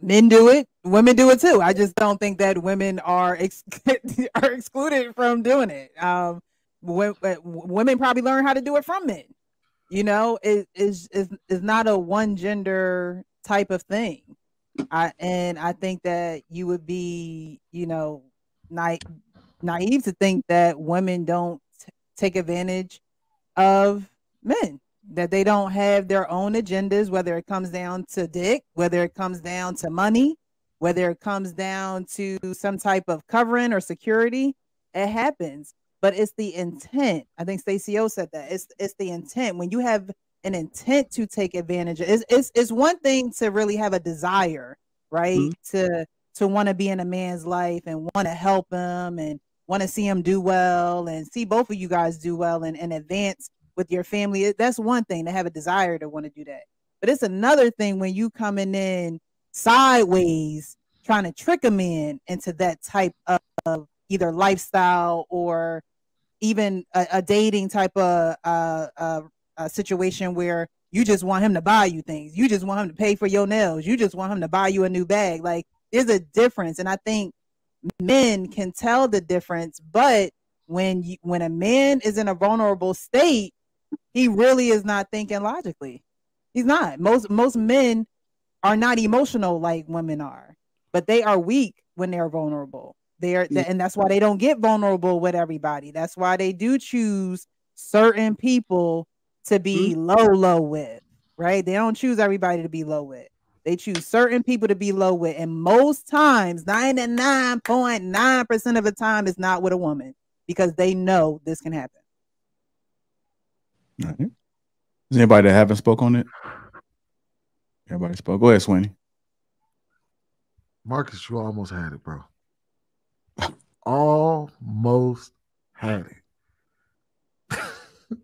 Men do it, women do it too. I just don't think that women are ex- are excluded from doing it. Um, when, women probably learn how to do it from men. You know, it is is is not a one gender type of thing. I and I think that you would be, you know, na- naive to think that women don't take advantage of men that they don't have their own agendas, whether it comes down to dick, whether it comes down to money, whether it comes down to some type of covering or security. It happens, but it's the intent. I think Stacey O said that it's it's the intent. When you have an intent to take advantage, it's it's, it's one thing to really have a desire, right? Mm-hmm. To to want to be in a man's life and want to help him and want to see him do well and see both of you guys do well and, and advance with your family. That's one thing to have a desire to want to do that. But it's another thing when you coming in sideways, trying to trick a man into that type of, either lifestyle or even a, a dating type of uh, uh, uh, situation where you just want him to buy you things. You just want him to pay for your nails. You just want him to buy you a new bag. Like there's a difference, and I think men can tell the difference. But when you, when a man is in a vulnerable state, he really is not thinking logically. He's not. Most most men are not emotional like women are, but they are weak when they're vulnerable. They are, and that's why they don't get vulnerable with everybody. That's why they do choose certain people to be mm-hmm. low, low with. Right? They don't choose everybody to be low with. They choose certain people to be low with, and most times, ninety nine point nine percent of the time, it's not with a woman because they know this can happen. Is anybody that haven't spoke on it? Everybody spoke. Go ahead, Sweeney. Marcus, you almost had it, bro. almost had it.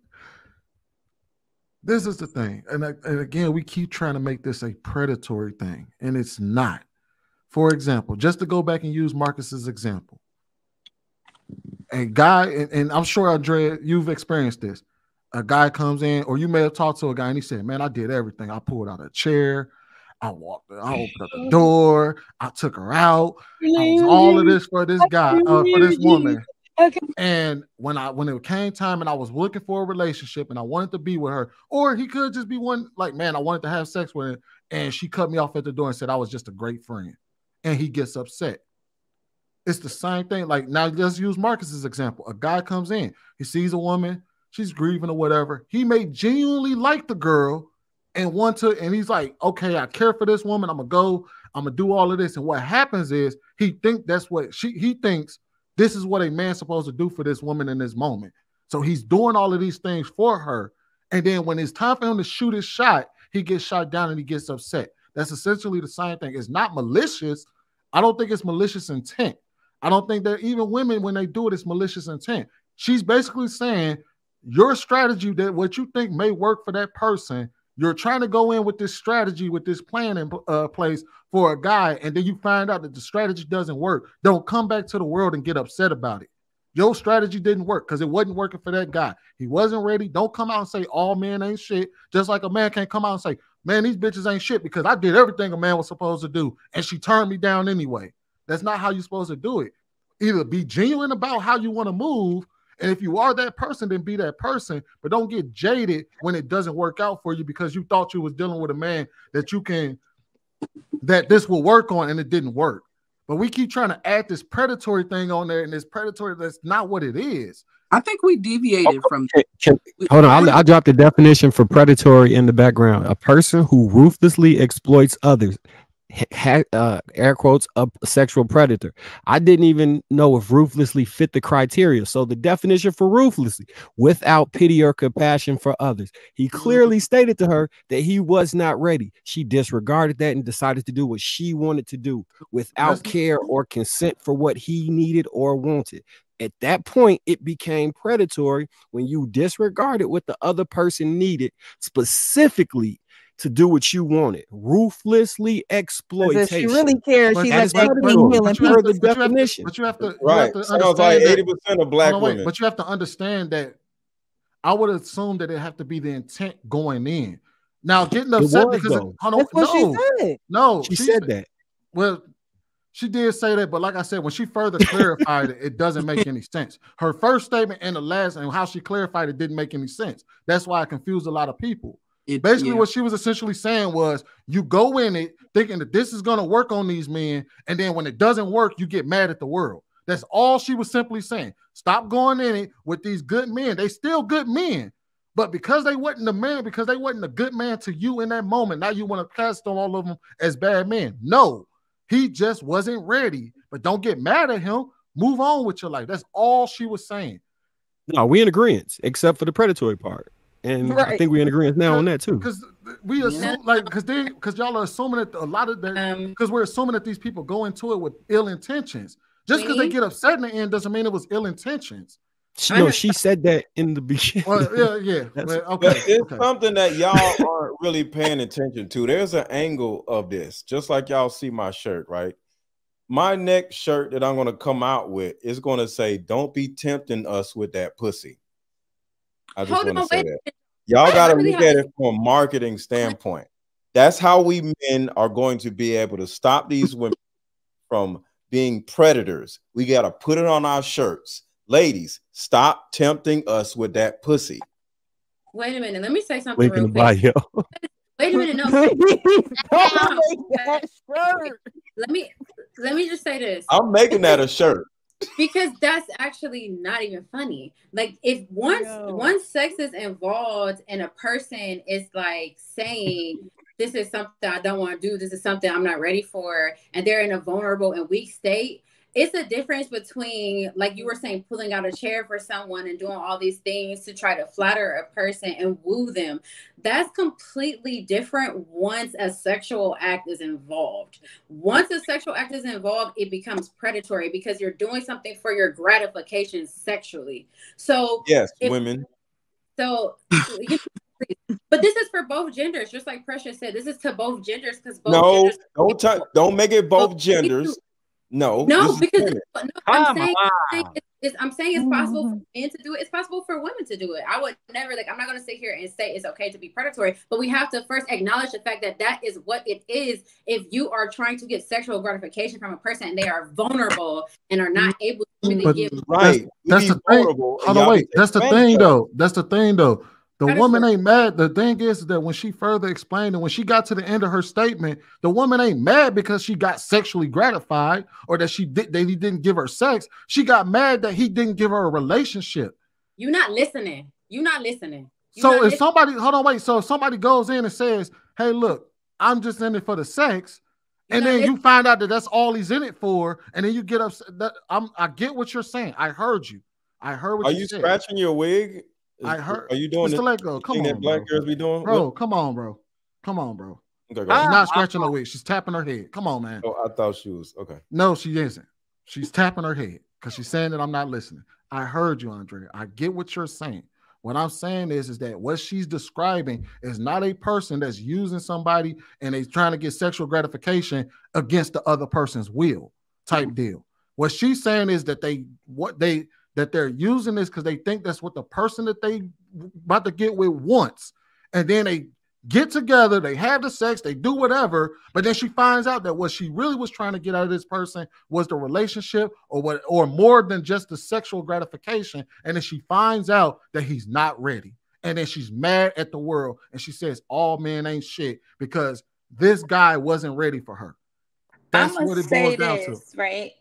this is the thing, and, and again, we keep trying to make this a predatory thing, and it's not. For example, just to go back and use Marcus's example, a guy, and, and I'm sure Andrea, you've experienced this a guy comes in, or you may have talked to a guy and he said, Man, I did everything. I pulled out a chair, I walked, I opened up the door, I took her out. I was all of this for this guy, uh, for this woman. Okay. And when I when it came time and I was looking for a relationship and I wanted to be with her, or he could just be one like, man, I wanted to have sex with her, and she cut me off at the door and said I was just a great friend, and he gets upset. It's the same thing. Like now, let's use Marcus's example. A guy comes in, he sees a woman, she's grieving or whatever. He may genuinely like the girl and want to, and he's like, okay, I care for this woman. I'm gonna go, I'm gonna do all of this. And what happens is he think that's what she he thinks this is what a man's supposed to do for this woman in this moment. So he's doing all of these things for her. And then when it's time for him to shoot his shot, he gets shot down and he gets upset. That's essentially the same thing. It's not malicious. I don't think it's malicious intent. I don't think that even women, when they do it, it's malicious intent. She's basically saying, your strategy that what you think may work for that person you're trying to go in with this strategy with this plan in uh, place for a guy and then you find out that the strategy doesn't work. Don't come back to the world and get upset about it. Your strategy didn't work because it wasn't working for that guy. He wasn't ready. Don't come out and say all men ain't shit just like a man can't come out and say man these bitches ain't shit because i did everything a man was supposed to do and she turned me down anyway. That's not how you're supposed to do it. Either be genuine about how you want to move and if you are that person, then be that person. But don't get jaded when it doesn't work out for you because you thought you was dealing with a man that you can that this will work on and it didn't work. But we keep trying to add this predatory thing on there, and this predatory that's not what it is. I think we deviated from. Can, can, hold on, I, I dropped the definition for predatory in the background. A person who ruthlessly exploits others ha- uh, air quotes a sexual predator. I didn't even know if ruthlessly fit the criteria. So the definition for ruthlessly, without pity or compassion for others. He mm-hmm. clearly stated to her that he was not ready. She disregarded that and decided to do what she wanted to do without care or consent for what he needed or wanted. At that point, it became predatory when you disregarded what the other person needed, specifically to do what you wanted. Ruthlessly exploitation. She really cares. She's like that king healing people. The definition. But you have to, right. You have to Sounds like eighty percent of black women. But you have to understand that I would assume that it have to be the intent going in. Now getting upset was, because it, though. hold on, That's what no, she said. no, She said that. Well, she did say that, but like I said, when she further clarified it, it doesn't make any sense. Her first statement and the last, and how she clarified it, didn't make any sense. That's why it confused a lot of people. It- Basically, yeah. what she was essentially saying was, you go in it thinking that this is going to work on these men, and then when it doesn't work, you get mad at the world. That's all she was simply saying. Stop going in it with these good men. They still good men, but because they wasn't the man, because they wasn't a good man to you in that moment, now you want to cast on all of them as bad men. No, he just wasn't ready. But don't get mad at him. Move on with your life. That's all she was saying. No, we in agreement, except for the predatory part. And I think we're in agreement now on that too. Because we assume, like, because they, because y'all are assuming that a lot of that, Um, because we're assuming that these people go into it with ill intentions. Just because they get upset in the end doesn't mean it was ill intentions. She, no, she said that in the beginning. Well, yeah, yeah. That's- well, But okay. it's okay. something that y'all aren't really paying attention to. There's an angle of this, just like y'all see my shirt, right? My next shirt that I'm going to come out with is going to say, Don't be tempting us with that pussy. I just want to say that. Y'all got to really look at it from a marketing standpoint. That's how we men are going to be able to stop these women from being predators. We got to put it on our shirts. Ladies, stop tempting us with that pussy. wait a minute. Let me say something Link real the quick. bio. Wait a minute. No, Don't make let me let me just say this. I'm making that a shirt. Because that's actually not even funny. Like if once once sex is involved and a person is like saying this is something I don't want to do, this is something I'm not ready for, and they're in a vulnerable and weak state, it's a difference between like you were mm-hmm. saying pulling out a chair for someone and doing all these things to try to flatter a person and woo them. That's completely different once a sexual act is involved. Once a sexual act is involved, it becomes predatory because you're doing something for your gratification sexually. So, Yes, If- women. so, you- but this is for both genders, just like Precious said. This is to both genders because both No, genders. don't t- don't make it both Well, genders. No, No, because no, I'm saying, I'm saying it's, it's- I'm saying it's possible for mm. men to do it. It's possible for women to do it. I would never like. I'm not going to sit here and say it's okay to be predatory, but we have to first acknowledge the fact that that is what it is. If you are trying to get sexual gratification from a person and they are vulnerable and are not able to mm. really But give, right. That's We the be thing. vulnerable and Hold on, wait. That's the thing, advantage though. That's the thing, though. The That is woman ain't mad. The thing is that when she further explained and when she got to the end of her statement, the woman ain't mad because she got sexually gratified or that she did that he didn't give her sex. She got mad that he didn't give her a relationship. you're not listening. You're not listening. You're So not if listening. somebody hold on, wait. So if somebody goes in and says, "Hey, look, I'm just in it for the sex," and You're then not you find out that that's all he's in it for, and then you get upset. That I'm, I get what you're saying. I heard you. I heard what Are you, you said. scratching your wig? I heard. Are you doing Mr. the Lego, come on, that black bro. girls be doing? Bro, come on, bro. Come on, bro. Okay, She's not scratching her wig. She's tapping her head. Come on, man. Oh, I thought she was okay. No, she isn't. She's tapping her head because she's saying that I'm not listening. I heard you, Andre. I get what you're saying. What I'm saying is, is that what she's describing is not a person that's using somebody and they trying to get sexual gratification against the other person's will type mm-hmm. deal. What she's saying is that they what they that they're using this because they think that's what the person that they about to get with wants, and then they get together, they have the sex, they do whatever, but then she finds out that what she really was trying to get out of this person was the relationship or what or more than just the sexual gratification, and then she finds out that he's not ready. And then she's mad at the world and she says all men ain't shit because this guy wasn't ready for her. That's what it say boils down to. this, Right.